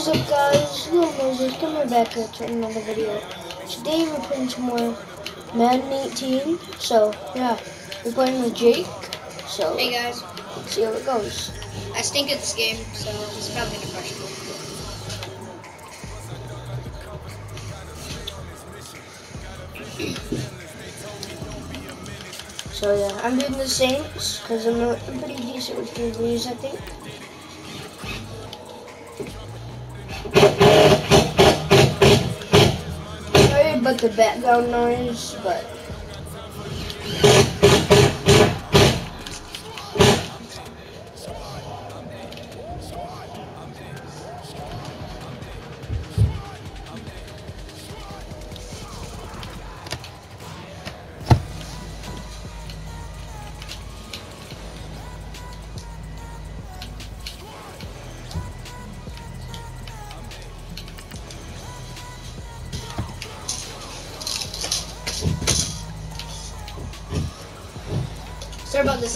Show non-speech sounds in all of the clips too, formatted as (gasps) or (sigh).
is up guys? Little Moses coming back to another video. Today we're playing some more Madden 18. So yeah, we're playing with Jake. So Hey guys, let's see how it goes. I stink at this game, so it's probably gonna crush me. So yeah, I'm doing the Saints because I'm, pretty decent with QBs, I think. Sorry about the background noise, but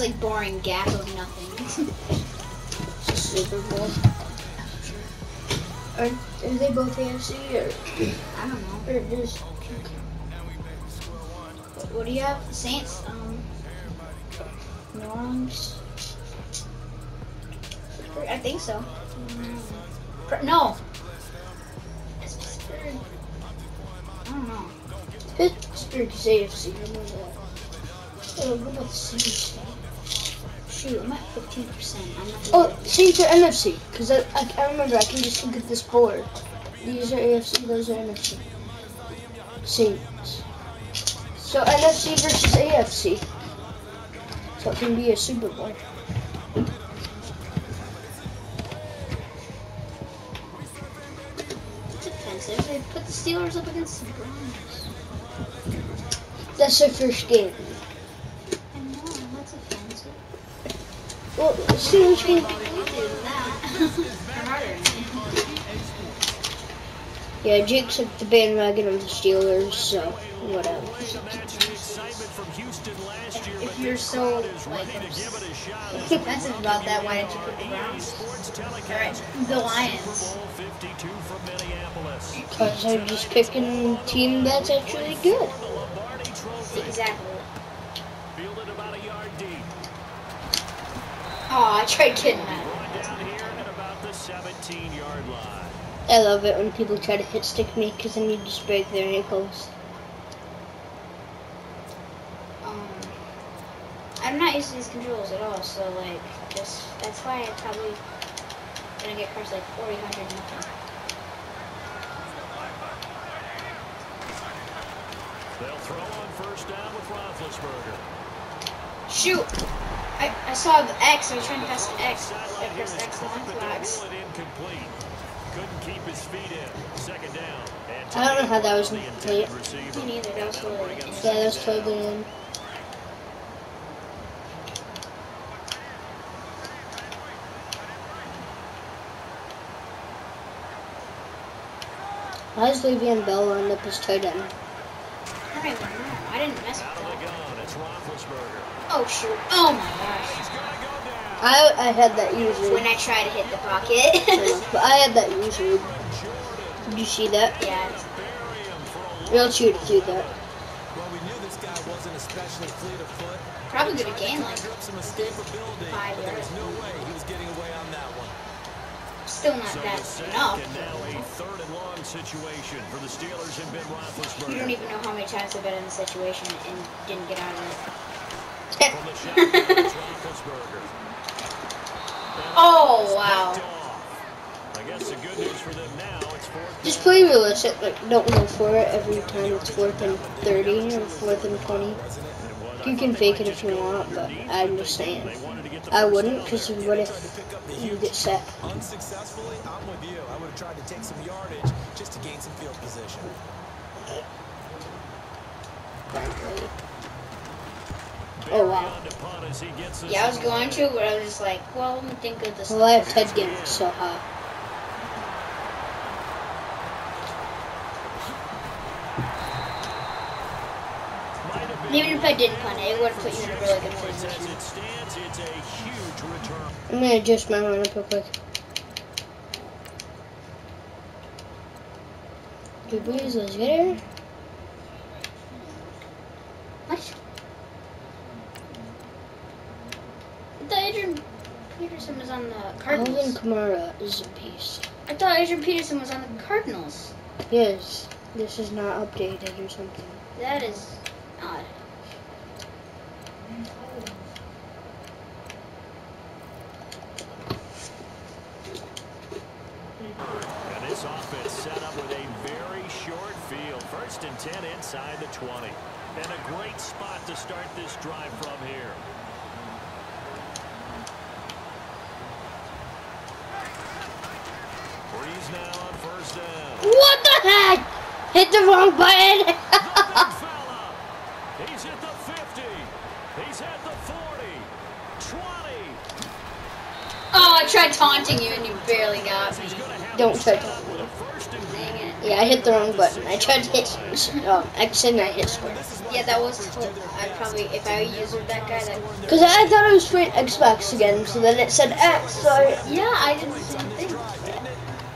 like boring gap of nothing. (laughs) Super Bowl. Are, are they both AFC or, I don't know. or just What, what do you have? Saints? Um, New Orleans? I think so. Pr- No. It's Pittsburgh. I don't know. Pittsburgh is AFC? I know that. Oh, what about the Saints? Shoot, I'm at 15%. I'm not Oh, Saints are NFC. Because I, I, I remember, I can just look at this board. These are AFC, those are NFC. Saints. So NFC versus AFC. So it can be a Super Bowl. It's offensive. They put the Steelers up against the Browns. That's their first game. I know, that's offensive. Well, Steelers. (laughs) Yeah, Jake's up the bandwagon of the Steelers, so whatever. if you're so like offensive about that, why didn't you put the Browns? Alright, the Lions. Because I'm just picking a team that's actually good. Exactly. Oh, I tried kidding that. I love it when people try to hit stick me because then you just break their ankles. Um, I'm not used to these controls at all, so like, just that's why I probably gonna get crushed like 40, 100, nothing. They'll throw on first down with Roethlisberger. Shoot! I, I saw the X. I was trying to pass the X. I pressed X on my flags. Bullet incomplete. Couldn't keep his feet in. Second down. I don't know how that was the complete. intended receiver. Me neither. That was totally. Yeah, that was totally in. Why does Le'Veon Bell end up as tight end? I don't even know. I didn't mess with that. Gun, it's Roethlisberger. Oh shoot! Oh my gosh! He's gonna go down. I I had that usually, When I try to hit the I pocket. (laughs) know, but I had that usually. Did you see that? yeah. Bury him for a Real cheater do that. Well, we knew this guy wasn't especially fleet of foot. Probably gonna gain like some escapability, Five but there was no way he was getting away on that one. still not So that enough. Situation for the Steelers and Ben You don't even know how many times they've been in the situation and didn't get out of it. From the shotgun, it's Roethlisberger. (laughs) Oh wow! I guess the good news for them now, it's fourth Just play realistic. Like, don't go for it every time it's fourth and 30 or fourth and 20. You can fake it if you want, but I'm just saying. I wouldn't, because what if you get set? Unsuccessfully, I'm with you. Tried to take some yardage just to gain some field position. Oh, wow. to Yeah, I was going to, but I was just like, well, let me think of this. Well, I have Ted getting so high. Even if I didn't punt it, it would put you in a really good position. I'm gonna adjust my lineup real quick. Let's get her. What? I thought Adrian Peterson was on the Alvin Cardinals. Kamara is a beast. I thought Adrian Peterson was on the Cardinals. Yes, this is not updated or something. That is odd. And this offense set up with a very short field. First and 10 inside the 20. And a great spot to start this drive from here. Brees now on first down. What the heck? Hit the wrong button. The. (laughs) He's at the 50. He's at the 40. 20. Oh, I tried taunting you and you barely got me. He's going to have Don't try set up to- with a first and Dang it. Yeah, I hit the wrong button. I tried to hit um, X and I hit square. Yeah, that was. I probably, if I used that guy, that. Because I thought I was playing Xbox again, so then it said X, so I, Yeah, I did the same thing. Drive, isn't?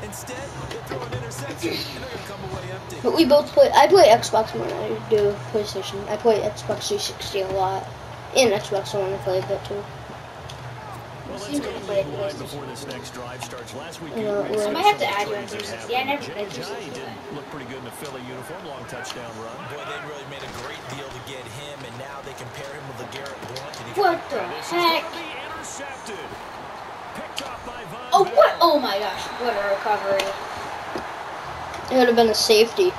Instead, they throw an interception, and they're going to come away empty. But we both play. I play Xbox more than I do PlayStation. I play Xbox 360 a lot. And Xbox One I play a bit too. Well, let's seem go to play league before this next drive starts. Last week, Yeah, we well- I might have to add you on 360. I never played Jay 360. did look pretty good in the Philly uniform. Long touchdown run. Boy, they really made a great deal to get him, and now they compare him with LeGarrette Blunt. And he What the heck? gonna be intercepted. Picked off by Von Oh, what? Oh my gosh, what a recovery. It would have been a safety.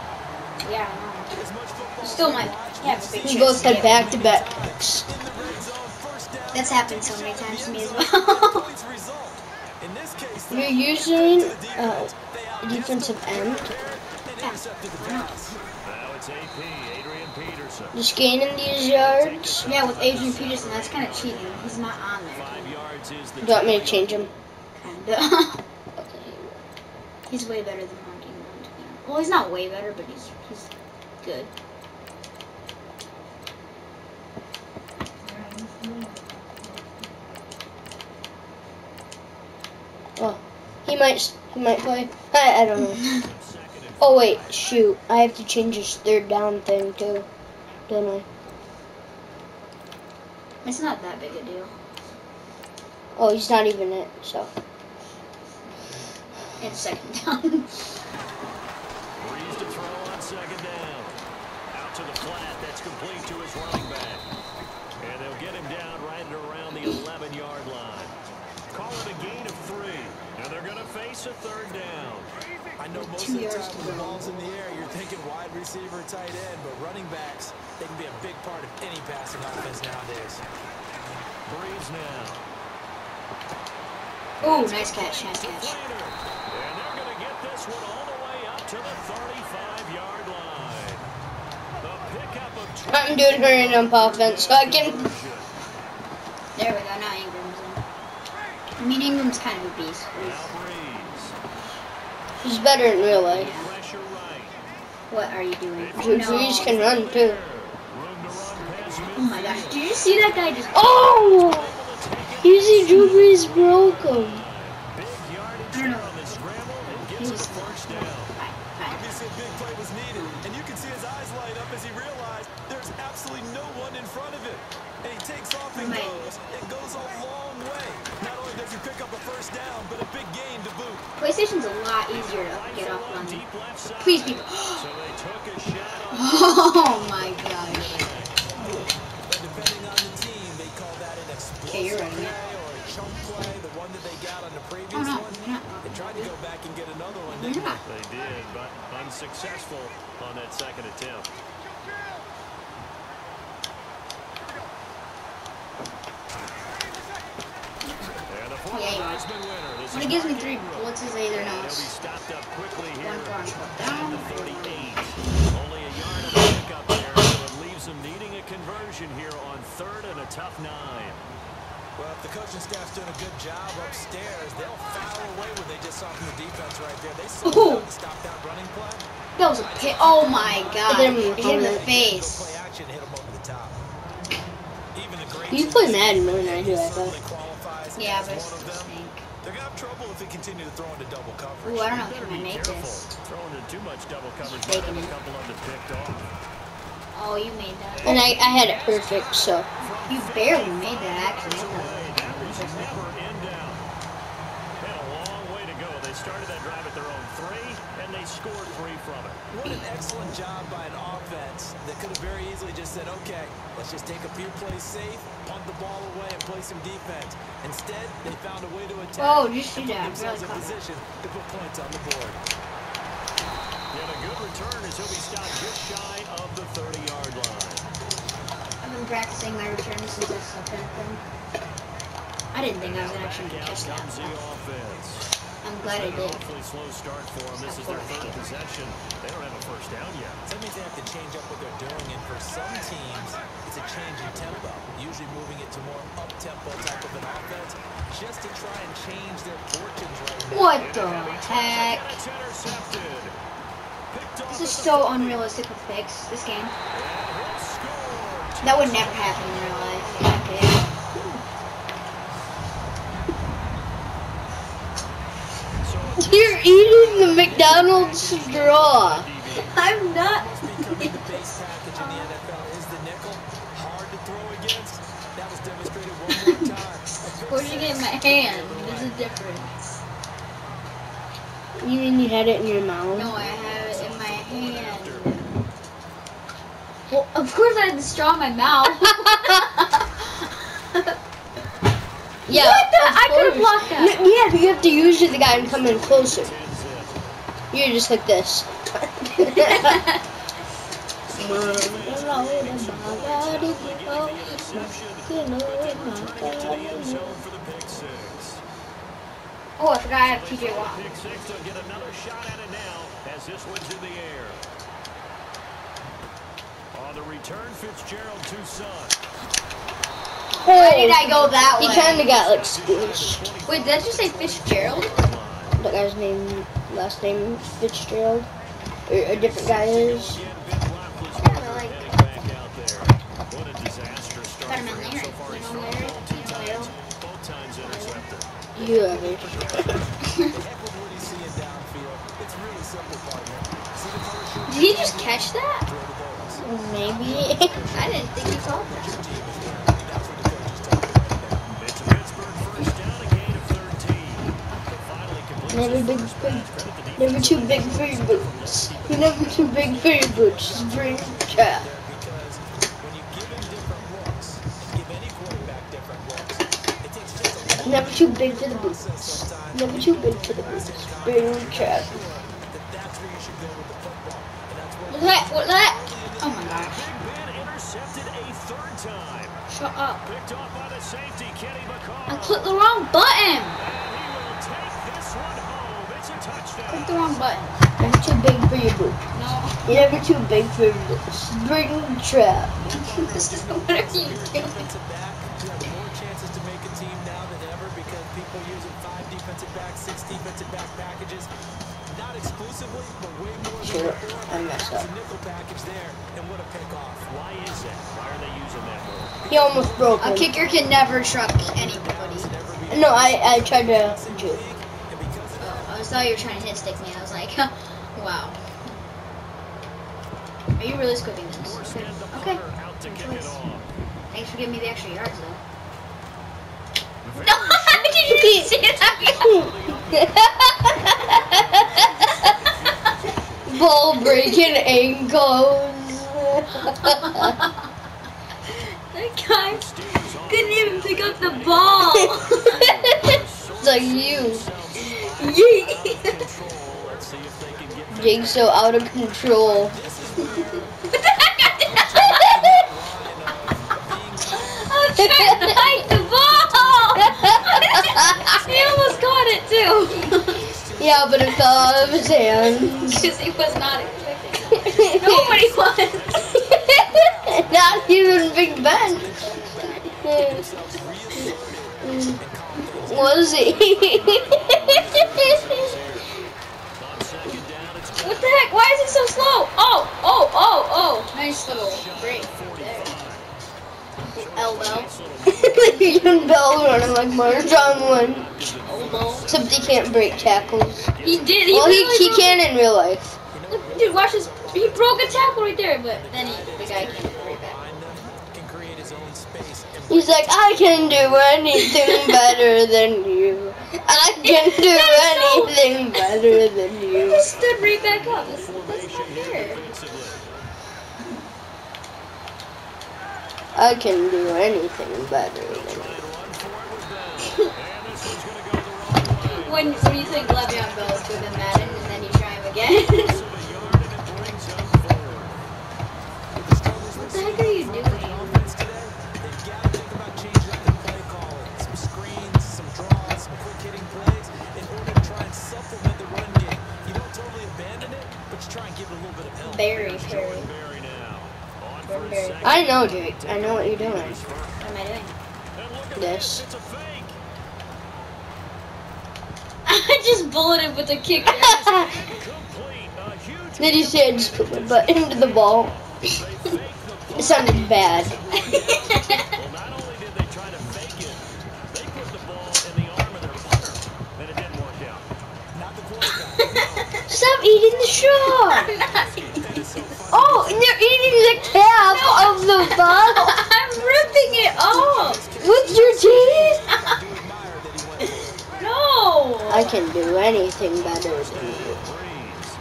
Yeah, I know. Still might have a big We chance both to had get That's happened so many times to me as well. Points result. In this case, You're using the defense, uh, defensive end. and intercepted the pass. Now it's AP, Adrian Peterson. Just gaining these yards. yeah, with Adrian Peterson, that's kind of cheating. He's not on there. Five yards is the Do you want me to change him? Kinda. okay. (laughs) he's way better than Mark Ingram. Well, he's not way better, but he's he's good. Oh, he might. He might play. I, I don't know. (laughs) Oh wait, shoot! I have to change his third down thing too, don't I? It's not that big a deal. Oh, he's not even it. So It's second down. (laughs) Brees to throw on second down. Out to the flat. That's complete to his running back. And they'll get him down right at around the 11-yard line. Call it a gain of three. And they're face a third down. I know most of the time when the ball's in the air, you're thinking wide receiver, tight end, but running backs, they can be a big part of any passing offense nowadays. Brees now. Ooh, nice catch, nice catch. And they're going to get this one all the way up to the 35-yard line. The pickup of I'm doing her in on offense, so I can. There we go. Now Ingram's in. I mean, Ingram's kind of a beast. Now Brees. He's better in real life. What are you doing? Drew oh, no. Brees can run too. Room to run past Oh my gosh! Did you see that guy just? Oh! You see, Drew Brees broke him. I don't know. on the scramble and He gets was the first down. Fine, fine. Obviously, a big play was needed, and you can see his eyes light up as he realized there's absolutely no one in front of him. And he takes off and goes. It goes a long way. Not only does he pick up a first down, but a big gain to boot. PlayStation's a lot easier to get off on. Deep left side. Please be. So they took a shot on (gasps) Oh my gosh. But depending on the team, they call that an Okay, you're explosive running it. play or a chunk play, the one that they got on the previous Oh no, you're not. They tried to go back and get another one. No, didn't you're not. They did, but unsuccessful on that second attempt. And a Yeah, you are. Heisman winner. This When is it gives me three blitzes, I either know it's stopped up quickly here. one gone, down. Only a yard of pickup there, so it leaves them needing a conversion here on third and a tough nine. Well, if the coaching staff's doing a good job upstairs, they'll foul away what they just saw from the defense right there. They saw Ooh. to stop that running play. That was a pit. Oh my god! hit him It hit him in the face. Play action hit him over the top. Even the great You play Madden more than I do, I thought. Yeah, but continue to throw into double coverage. Ooh, I don't know if Better I be make careful. this. Throwing in too much double coverage might have a couple of them picked off. Oh, you made that. And I, I had it perfect, so. You barely made that, actually. That was never in doubt. Had a long way to go. They started that drive at their own three, and they scored three from it. What an excellent job by an offense that could have very easily just said, okay, let's just take a few plays safe, punt the ball away, and play some defense. Instead, they found a way to attack Oh, just and do put that. themselves Really in clever. position to put points on the board. Yet a good return as he'll be stopped just shy of the 30-yard line. I've been practicing my returns since I slept in them. I didn't think I was actually going to Back catch out that. comes the offense. I'm glad I It's did. awfully slow start for them. This is their third possession. They don't have a first down yet. That means they have to change up what they're doing, and for some teams, it's a change in tempo, usually moving it to more up-tempo type of an offense, just to try and change their fortunes right now. What the heck? And it's intercepted. Picked off This is so unrealistic with picks, this game. And he'll score. That would never happen in real life. Okay. So You're eating the McDonald's straw. I'm not. Almost becoming the base package in the NFL is the nickel. Hard to throw against. That was demonstrated one more time. Pushing it in my hand. There's a difference. You mean you had it in your mouth? No, I have it in my hand. Well, of course I had the straw in my mouth. (laughs) Yeah. What the- I could've course. blocked that. N- yeah, but you have to use the guy and come in closer. You're just like this. for the pick six. oh, I forgot I have TJ Watt. Pick six, they'll get another shot at it now as this one's in the air. On the return, Fitzgerald Toussaint. Why did I go that He way? kind of got like squished. Wait, did I just say Fitzgerald? That guy's name, last name Fitzgerald, or a different guy is. Again, Ben Roethlisberger Yeah, like- heading back out there. What a disaster start Got him for in him there. so far. He's You know, thrown Larry, the ball two you know, times, Leo. both times intercepted. You have it. Heck with what he's seeing downfield. It's really simple, partner. See the color shirt? Did he just catch that? Throw the balls. Maybe. I didn't think he caught that. Never big, defense. never too big for your boots. You're never too big for your boots. Just bring trap. There because when you give him different looks, give any quarterback different looks, it takes just a little Never too big for the boots. Never too big for the boots. Bring trap. that that's where you should go with the football. And that's where What's that? What's that? Oh my gosh. Shut up. I clicked the wrong button. Click the wrong button. Never too big for your boots. No. You're never too big for your boots. Spring trap. (laughs) what are you you're a doing? defensive back, you have more chances to make a team now than ever because people using five defensive backs, six defensive back packages. Not exclusively, but way more Sure, than before. I messed There's up. a nickel package there, and what a pick off. Why is that? Why are they using that more? He almost broke A him. kicker can never truck anybody. No, I, I tried to juke. And because of I thought you were trying to hit stick me. I was like, (laughs) wow. Are you really scooping this? Okay. and the Okay. out to No it choice. Thanks for giving me the extra yards, though. No, (laughs) did you see that? (laughs) Ball breaking ankles. that guy couldn't even pick up the ball. it's like you. Yeet. control. Let's (laughs) see if they can get Jake's so out of control. (laughs) I'm trying to hide the ball. (laughs) he almost caught it too. Yeah, but it fell out of his hands. Because he was not expecting it. Nobody was. Not even Big Ben. Was he? on second down. It's What the heck? Why is it so slow? Oh, oh, oh, oh. Nice little break there. Elbow. Le'Veon Bell running like Lynch. Elbow. Except he can't break tackles. He did. He Well, he, really he broke- can in real life. Dude, watch this. He broke a tackle right there, but then he, the guy came right back. Behind them, can create his own space. And He's like, I can do anything better than you. I can (laughs) do anything better than He (laughs) you. just stood right back up. That's, that's not fair. I can do anything better than you. And run for it with Bell. And this one's going to go the wrong way. When, when you think Le'Veon Bell is good Madden, and then you try him again. Some of the yard, and it brings them forward. what the heck are you doing? Berry. second. I know, Jake. I know what you're doing. What am I doing? And look at This. this. It's a fake. I just bulleted with a kick. (laughs) Then you say I just put my butt (laughs) into the ball. They fake the It sounded bad. (laughs) Well, not only did they try to fake it, they put the ball in the arm of their punter, and it didn't work out. Not the quarterback. Stop eating the straw. (laughs) Oh, and you're eating the cap of the (laughs) bottle I'm ripping it off. with your teeth. (laughs) No. I can do anything better than you. Brees.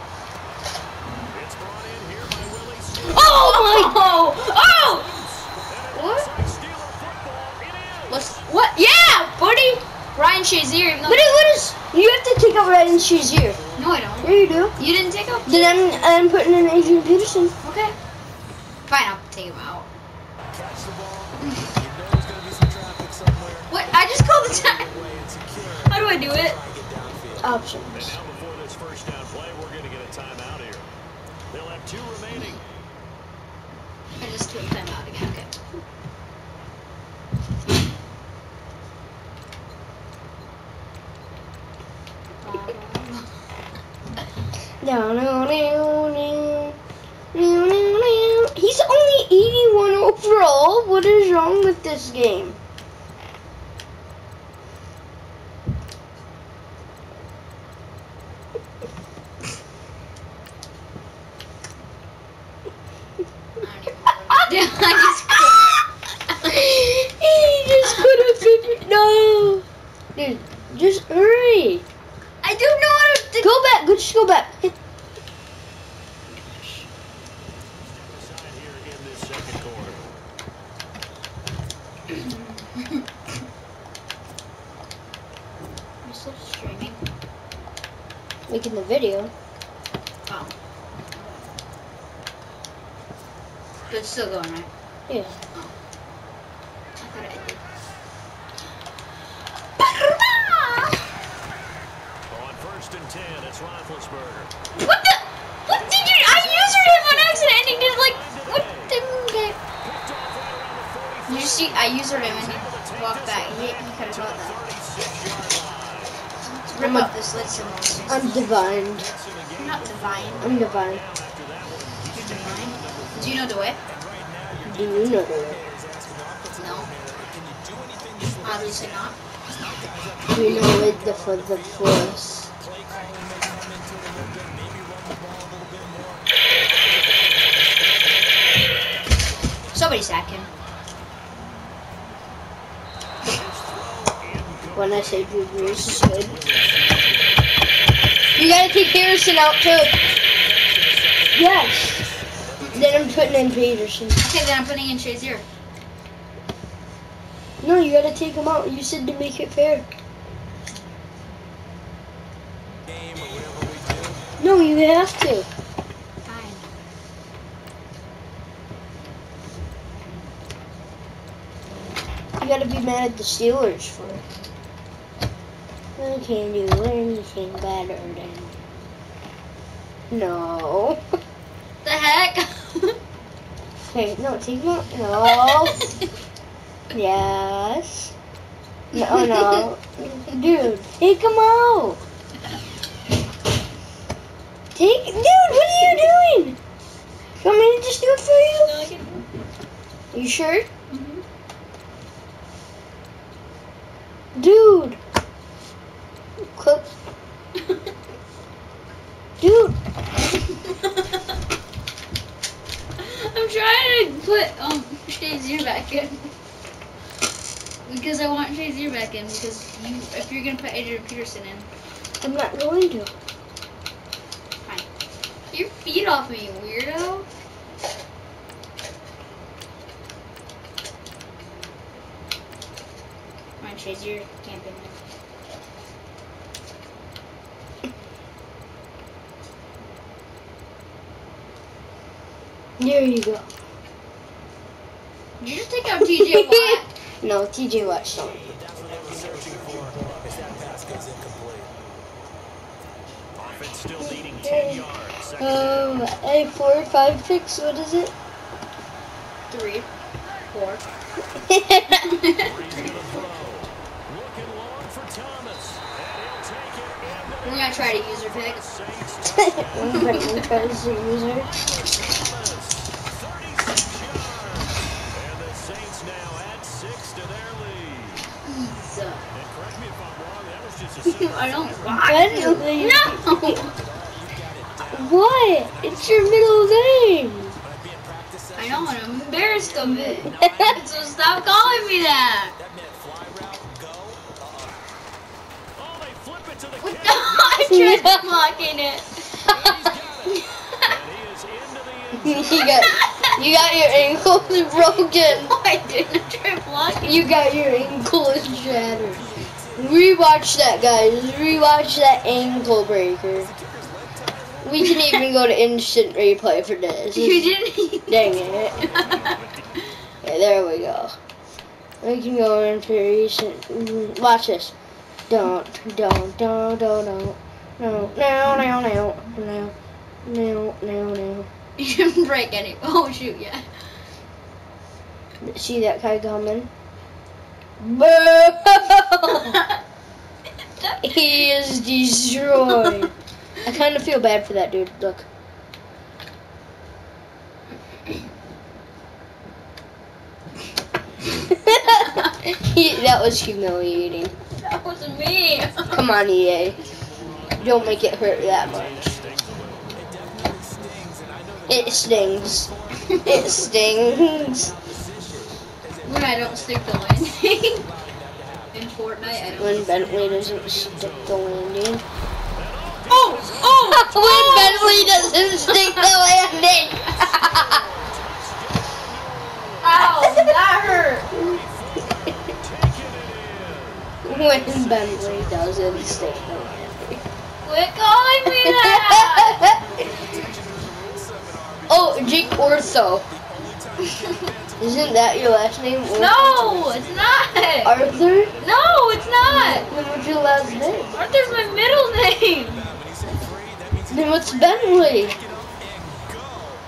It's brought in here by Willie Steele. Oh my. Oh. Oh. What? Steeler football. It is. What's what? Yeah, buddy. Ryan Shazier. But it was. You have to take out Ryan Shazier. No, I don't. Here you do. You didn't take out. Then I'm I'm putting in Adrian Peterson. Okay. Fine, I'll take him out. Catch the ball. You know there's (laughs) going to be some traffic somewhere. What? I just called the time. Way and secure. How do I do it? Try get downfield. And Options. now before this first down play, we're going to get a timeout here. They'll have two remaining. I just took time out again. Okay. No, no, no, no. No, no, no. He's only 81 overall. What is wrong with this game? I don't even know what I'm doing. I just quit. he just could have been. No. Dude, just hurry. I don't know how to. Go back. Go, just go back. Hit- Aside here in this second quarter. You're still streaming. Making the video. Oh. But it's still going, right? Yeah. I thought it ended. On first and ten, it's Roethlisberger. What the? What did you? I usered him on accident and he did like. What the? Okay. Picked off right around the 40. You see, I usered him and he walked back. He, he could have caught that. 36-yard line. Let's rip I'm a- up this lid symbols. I'm divine. You're not divine. I'm divine. You're divine. Do you know the way? Do you know that? No. Obviously not. Do you know it the for the force? Play calling may come into it a little bit. Maybe run the ball a little more. Somebody sack him. When I say Drew Brees is good. You gotta take Harrison out too. Yes. Then I'm putting in Peterson. Okay, then I'm putting in Shazier. No, you gotta take him out. You said to make it fair. Game or whatever we do. No, you have to. Fine. You gotta be mad at the Steelers for it. I can't do anything better than. No. (laughs) The heck? Hey, no, take him. No. (laughs) Yes. No, no. (laughs) Dude, take him out. Take, dude, what are you doing? You want me to just do it for you? No, I can. Are you sure? Mm-hmm. Dude. Clip. (laughs) dude. (laughs) I'm trying to put um Shazier back in. Because I want Shazier back in because you if you're gonna put Adrian Peterson in. I'm not going to. Get your feet off me, weirdo. Come on, Shazier, camping. (laughs) There you go. Did you just take out TJ Watt? (laughs) No, TJ Watt showing. That's what they were searching for as that pass goes incomplete. Offense still needing 10 yards. Second Um, a four, five, six. What is it? Three, four. Brees to the throw. Looking long for Thomas. And he'll take it into We're gonna try to use her pick. (laughs) the Saints. Everybody tries to use her. Thomas, 36 yards. And the Saints now add six to their lead. So, And correct me if I'm wrong, that was just a simple I (laughs) don't Bentley. No! (laughs) What? It's your middle name. I'd be in practice session, I know, and I'm embarrassed of it. (laughs) So stop calling me that. that meant fly route, go. They flip it to the What the- (laughs) I tried blocking it. He is into the end zone. you got, you got your ankles (laughs) broken. No, I didn't. I tried blocking You got your ankles shattered. Rewatch that, guys. Rewatch that ankle breaker. We can even go to instant replay for this. You didn't. (laughs) Dang it. (laughs) Okay, there we go. We can go in for recent. mm, Watch this. Don't, don't, don't, don't, don't. No, no, no, no, no, no, no, no. (laughs) You didn't break any. Oh shoot! Yeah. See that guy coming? Boom! He is destroyed. I kind of feel bad for that dude. Look. (laughs) he, that was humiliating. that wasn't me. (laughs) Come on, EA. Don't make it hurt that much. It stings, and I know that It stings. It stings. When I don't stick the landing (laughs) in Fortnite, I don't. When Bentley doesn't stick the landing. Oh! Oh! when oh. Bentley doesn't stick the landing. Ow! That hurt. when Bentley doesn't stick the landing. Quit calling me that. (laughs) oh, Jake Ortho. Isn't that your last name? Ortho? no, it's not. Arthur? No, it's not. Then what's your last name? Arthur's my middle name. when he said free, that means Then what's Bentley? get up and go.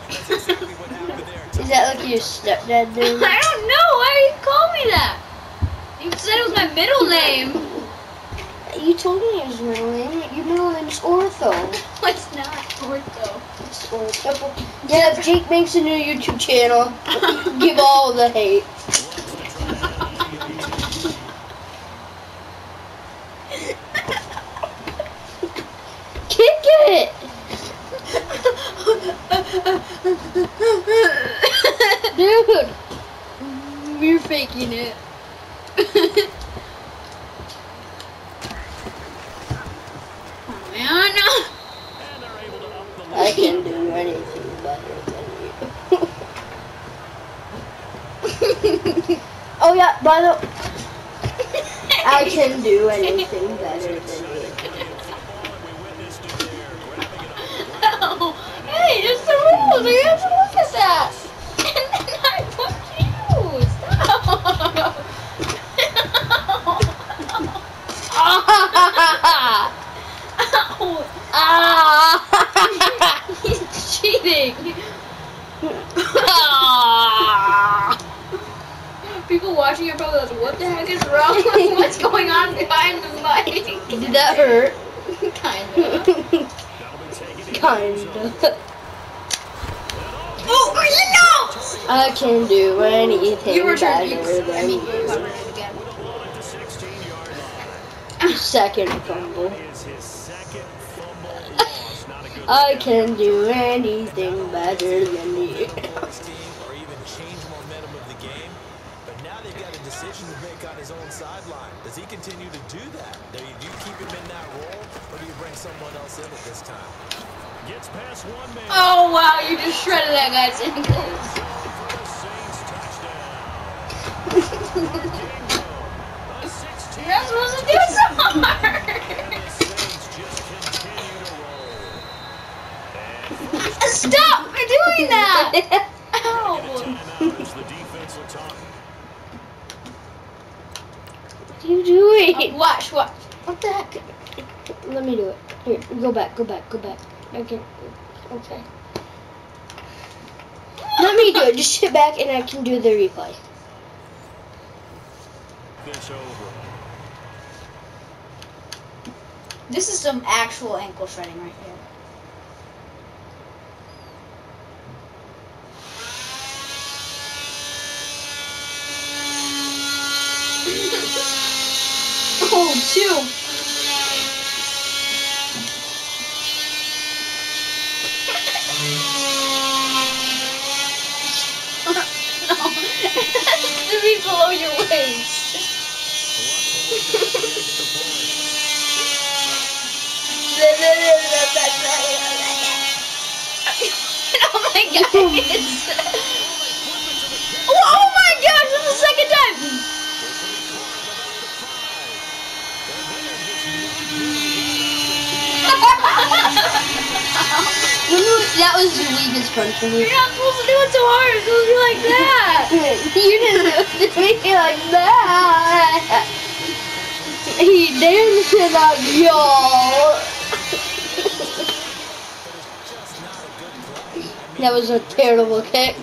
That's exactly what happened there. Is that like your stepdad name? I don't know. Why you call me that? You said it was my middle name. (laughs) You told me his middle name. Your middle name's Ortho. No, (laughs) it's not Ortho. It's Ortho. Yeah, if Jake makes a new YouTube channel, (laughs) give all the hate. Kick it! Dude! You're faking it. Oh, man. And they're able to up the I can do anything better than you. oh yeah, by the (laughs) I can do anything better than you. We witnessed it there, grabbing it up. Oh, hey, it's the rules. You have to look at that. (laughs) And then I put you. Stop. Ow. ah! He's (laughs) cheating. People watching are probably like, what the heck is wrong? What's going on behind the mic? Did that hurt? (laughs) Kinda. That'll be taken in. Kinda. Oh, no! I can do anything You were trying better to I than mean, you you. covered it again. Blown at the 16-yard line. Second fumble. Is his second fumble loss. Not a good I can do anything better than you. this team or even change momentum of the game, decision to make on his own sideline. Does he continue to do that? Do you, do you keep him in that role, or do you bring someone else in at this time? Gets past one man. Oh wow, you just shredded that guy's ankles. For the Saints touchdown. Kingo, a 16 You're not supposed to do so hard. The Saints just continue to roll. And Stop doing that! Ow! timeout as the defense looks on. What are you doing? Uh, Watch, watch. What the heck? Let me do it. Here, go back, go back, go back. Okay. Okay. Let me do it. Just sit back and I can do the replay. This over. This is some actual ankle shredding right here. (laughs) oh, two. (laughs) no, (laughs) it has to be below your waist. (laughs) oh my god! oh my gosh! That's the second time. (laughs) That was the weakest punch for me. You're not supposed to do it so hard. It's supposed (laughs) to be like that. you didn't to make it like that. He danced on y'all. That was a terrible kick.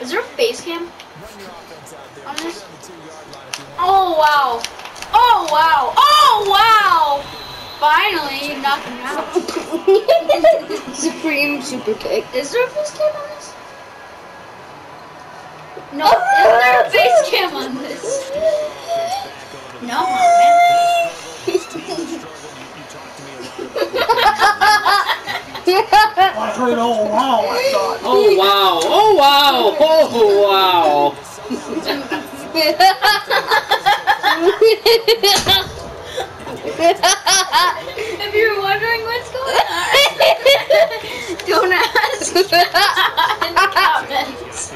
Is there a face cam? Run your offense out there. On this? on the two-yard line if you want. Oh wow! Oh wow! Oh wow! Finally, him out. (laughs) Supreme super kick. Is there a face cam on this? No, is there a face cam on this? No, man. (laughs) (laughs) Oh wow! Oh wow! Oh wow! If you're wondering what's going on, (laughs) don't ask in the comments.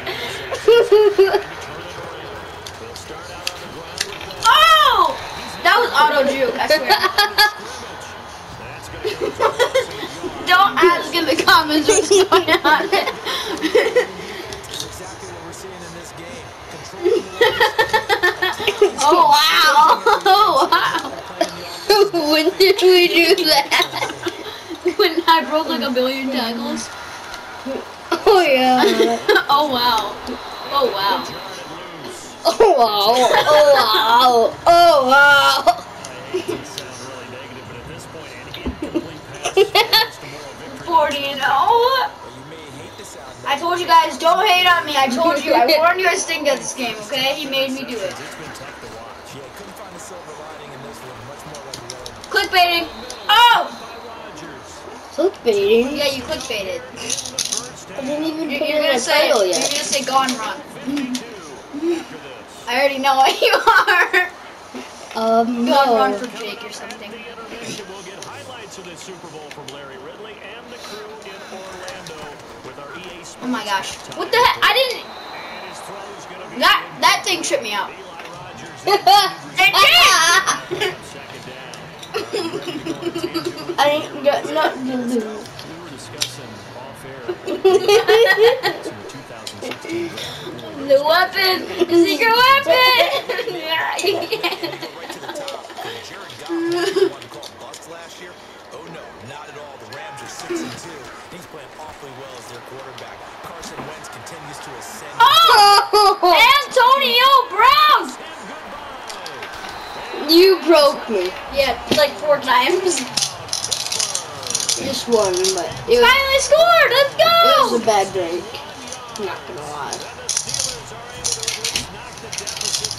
Oh! That was auto juke, I swear. (laughs) Don't ask in the comments what's (laughs) going on. It's exactly what we're seeing in this game. Oh wow! Oh (laughs) wow! when did we do that? (laughs) When I broke like a billion tackles. Oh yeah. oh wow! Oh wow! Oh wow. Oh wow. Oh wow. 40 and 0. You may hate the sound of I told you guys, don't hate on me. I told you. I (laughs) warned you I stink at this game, okay? He made me do it. It's been tough to watch. Yeah, couldn't find a silver lining in this one. Much more like a road. Clickbaiting. Oh! By Rodgers. Clickbaiting. Yeah, you clickbaited. I didn't even You're, put you're it in gonna the say, title you're gonna say gone run. I already know what (laughs) you are. Um, Gone run no. for Jake or something. Oh my gosh. What the heck? I didn't... That, that thing tripped me out. (laughs) I didn't get nothing. (laughs) the weapon! The secret weapon! (laughs) oh no, not at all. The Rams are 6 and 2. Antonio Brown! You broke me. Yeah, like four times. Just one, but it was, Finally scored! Let's go! it was a bad break. I'm not gonna lie. The Steelers are able to at least knock the deficit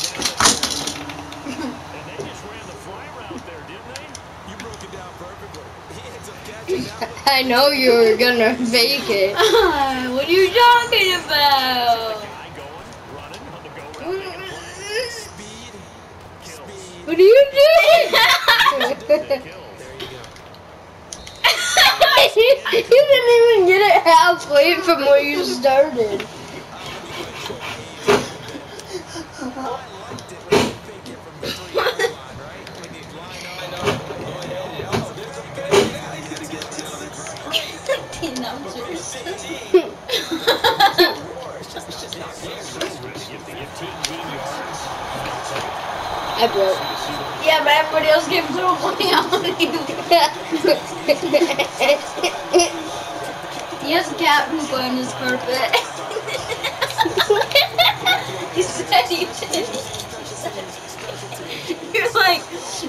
and they just ran the fly route there, didn't they? You broke it down perfectly. He ends up catching that one. I know you were gonna fake it. (laughs) what are you talking about? Guy going, running on the go route. What are you doing? you didn't even get it halfway from where you started. I broke. Yeah, but everybody else gave little money on you. He has a cat poop on his carpet. he said he did. (laughs) You're like,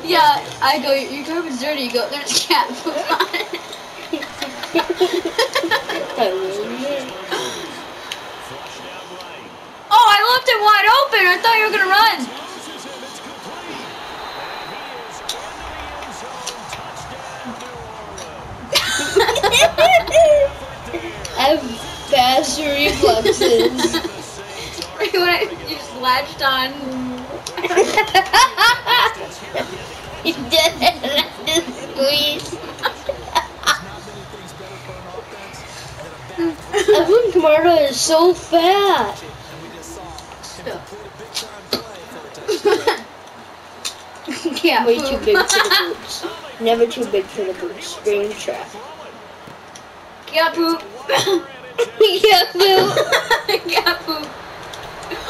yeah, I go, your carpet's dirty. You go, there's cat poop on it. Oh, I left it wide open. I thought you were gonna run. (laughs) I have fast reflexes. you just latched on. (laughs) you did it. Squeezed. I think is so fat. (laughs) yeah, Way too big for the boots. Never too big for the boots. Scream trap. Cat poop. yeah, boo. Cat poop.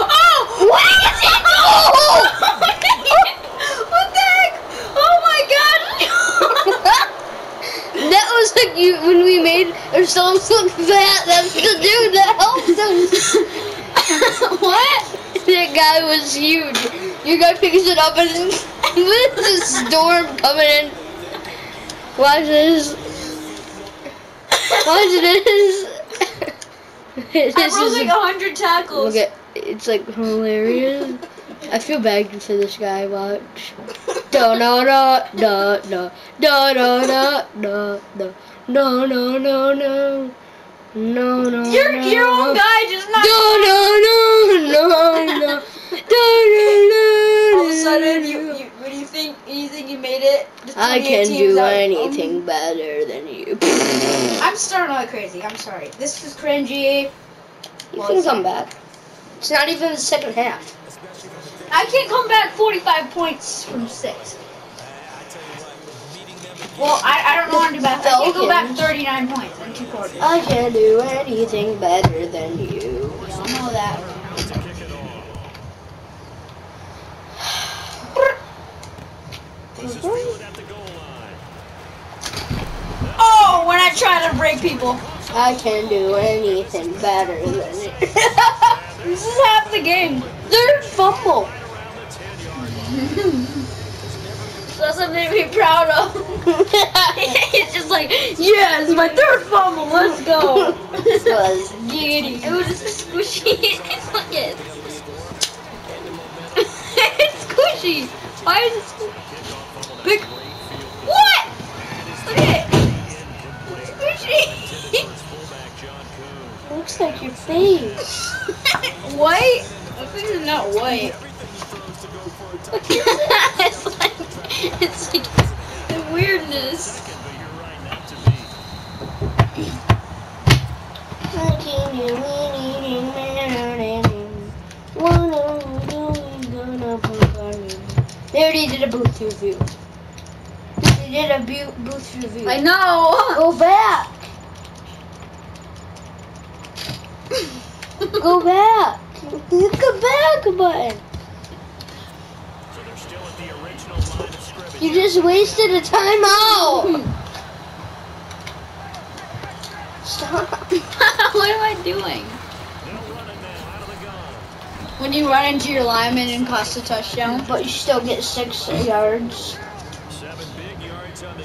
Oh! What is it? (laughs) No! (laughs) what the heck? Oh my god! (laughs) That was like you when we made ourselves look fat. That's the dude that helped us. what? That guy was huge. Your guy picks it up and with the storm coming in. Watch this. Watch this. (laughs) I this broke is like a hundred tackles. look at it's like hilarious. I feel bad for this guy. Watch. Da da da da da da da da da da no no no no no no Your no, your own no. guy just not. No, no, no, no, no. no, no, no. All of a sudden, you, you what do you think? You think you made it? I can do anything better than you. (laughs) I'm starting out crazy. I'm sorry. This is cringy. You can come back. It's not even the second half. I can't come back 45 points from six. Well, I, I don't know how to do back. I can go back Falcons. 39 points in two quarters. I can do anything better than you. We all know that. Oh, when I try to break people. I can do anything better than you. (laughs) This is half the game. Third fumble. So that's something to be proud of. (laughs) it's just like, yeah, it's my third fumble. Let's go. This was (laughs) giddy. It was just squishy. Look it. it's squishy. Why is it squishy? (laughs) thing. white? My finger's not white. (laughs) it's like it's like the weirdness. They already did a booth review. They did a booth review. I know. Go back. Go back. Hit the back button. So they're still at the original line of scrimmage. You just wasted a timeout. Stop. (laughs) what am I doing? They'll run it now out of the gun. When you run into your lineman and cost a touchdown. But you still get six yards. Seven big yards on the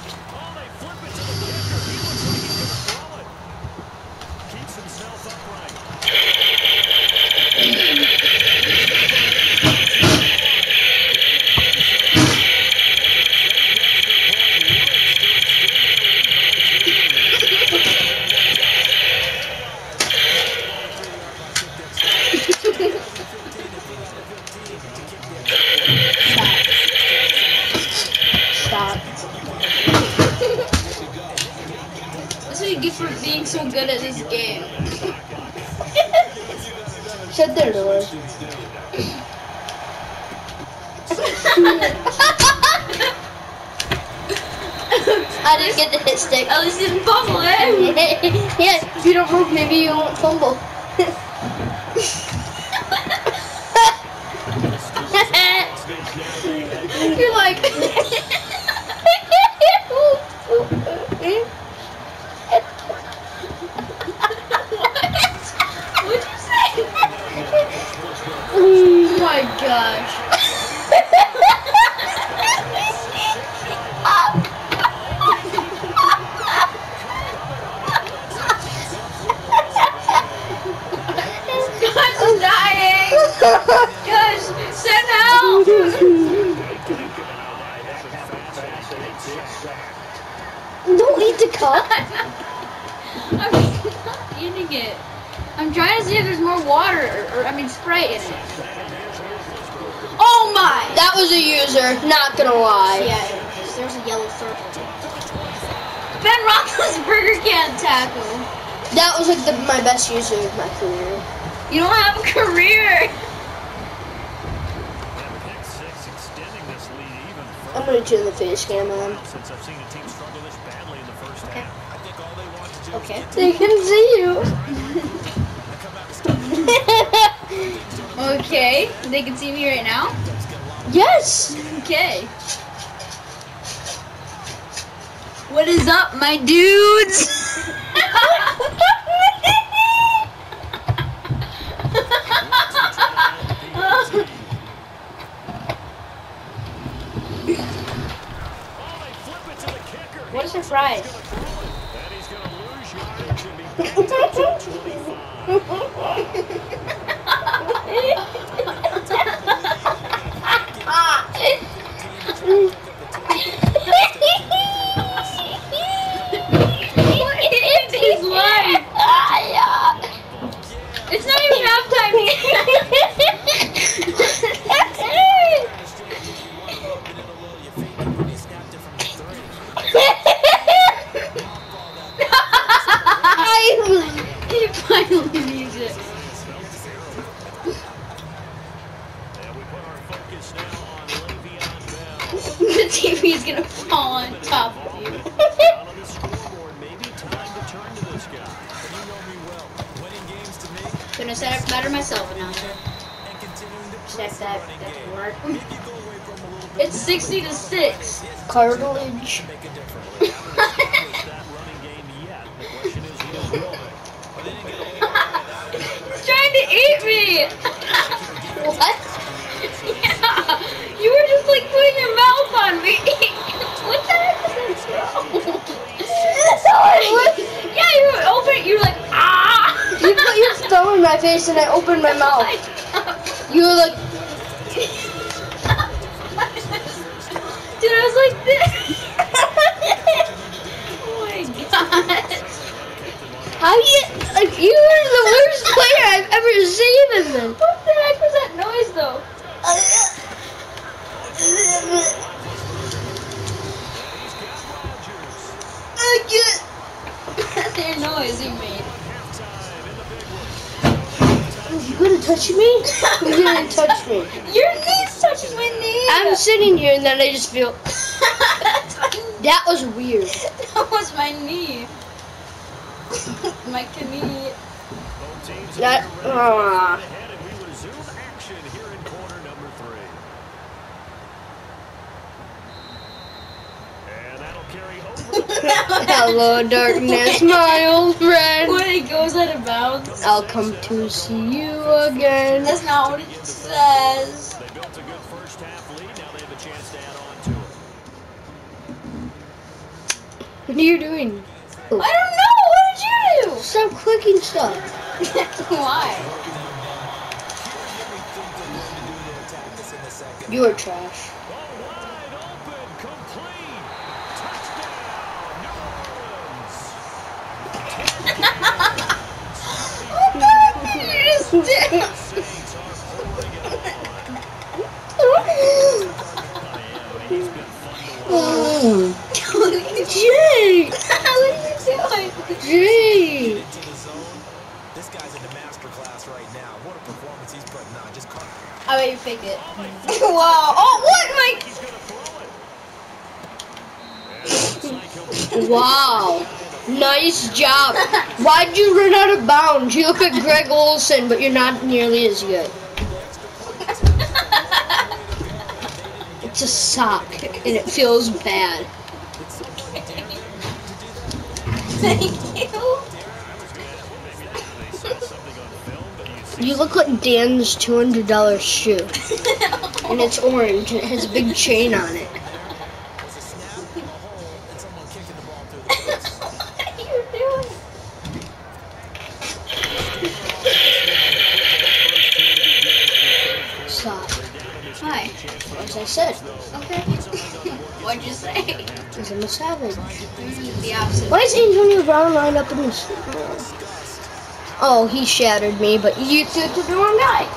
gosh. User, not gonna lie. Yeah, there's a yellow circle. Ben Roethlisberger can't tackle. That was like the, my best user of my career. You don't have a career. Pick six extending this lead even I'm gonna turn the face cam on. since I've seen a team struggle this badly in the first Okay. half. I think all they want to do Okay. They can see you. (laughs) Okay. They can see me right now. Yes. Okay. What is up, my dudes? They flip it to the kicker. what is your (laughs) And he's going to lose yardage and be back to 225. It's his life. It's not even halftime He finally needs it. And we put our focus now on Le'Veon Bell. The TV is gonna fall on top of you. Out on the scoreboard, maybe time to turn to this guy. You know me well. Winning games to me Couldn't have said it better myself, announcer. and continuing to Check press the that. running That's game. word. Maybe go away from a little bit It's 60 to 6. Cartilage. make a difference. Established that running game yet. The question is, will will they? But they didn't get a whole lot of that. He's trying to eat me! What? yeah! You were just like putting your mouth on me! (laughs) what the heck is that (laughs) Yeah, you were open you were like, ah! You put your thumb in my face and I opened (laughs) my mouth. You were like, was like this! (laughs) oh my god! how you, like, you were the worst player I've ever seen in this. What the heck was that noise though? I get. Their noise you made. You gonna touch me? You gonna (laughs) touch me? Your knees touching my knee! I'm sitting here and then I just feel (laughs) that was weird. That was my knee. my knee. That. Uh, ahead, and we resume action here in quarter number three. And that'll carry over. hello, darkness, (laughs) my old friend. When it goes out of bounds. I'll come to see you again. That's not what it says. What are you doing? Oh. I don't know. What did you do? Stop clicking stuff. Why? You are trash. Oh, wide open, complete. Touchdown, New Orleans. Oh God! You just did. Saints are pouring it on. He's been fun to watch. Jay! what are you doing? Jay! Into the zone. This guy's in the master class right now. What a performance he's putting on. Just you faked it. (laughs) wow. Oh, what? My. Going to throw it. And it looks (laughs) like he'll be Wow. Nice job. (laughs) Why'd you run out of bounds? You look like Greg Olsen, but you're not nearly as good. It's a sock, and it feels bad. You look like Dan's $200 shoe, (laughs) and it's orange, and it has a big chain on it. was a snap, a hole, and someone kicking the ball through the crease. what are you doing? Sock, Hi. as I said, Okay. (laughs) What'd you say? because I'm a savage. The opposite. Why is Antonio Brown lined up in this? Oh, he shattered me, but you took the wrong guy.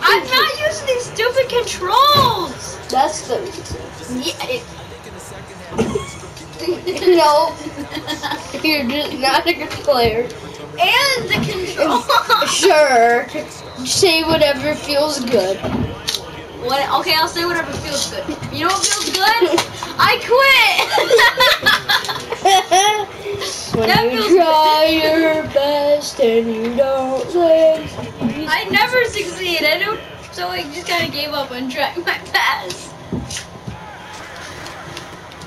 I'm not using these stupid controls. That's the Yeah. It, (laughs) no. You're just not a good player. and the control. Sure, say whatever feels good. What? Okay, I'll say whatever feels good. You know what feels good? I quit. (laughs) when That you try your best and you don't succeed. I never succeed. I don't. So I just kind of gave up on trying my best.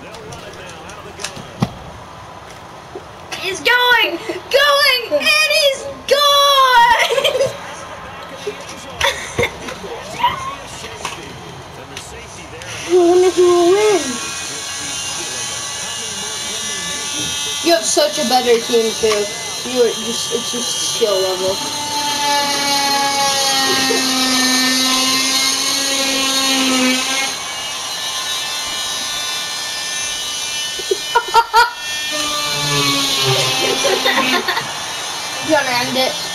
They'll run it now out of the gun. He's going, going, and he's gone. (laughs) And the safety there. I wonder who will win. You have such a better team too. You are just it's just skill level. (laughs) You wanna end it?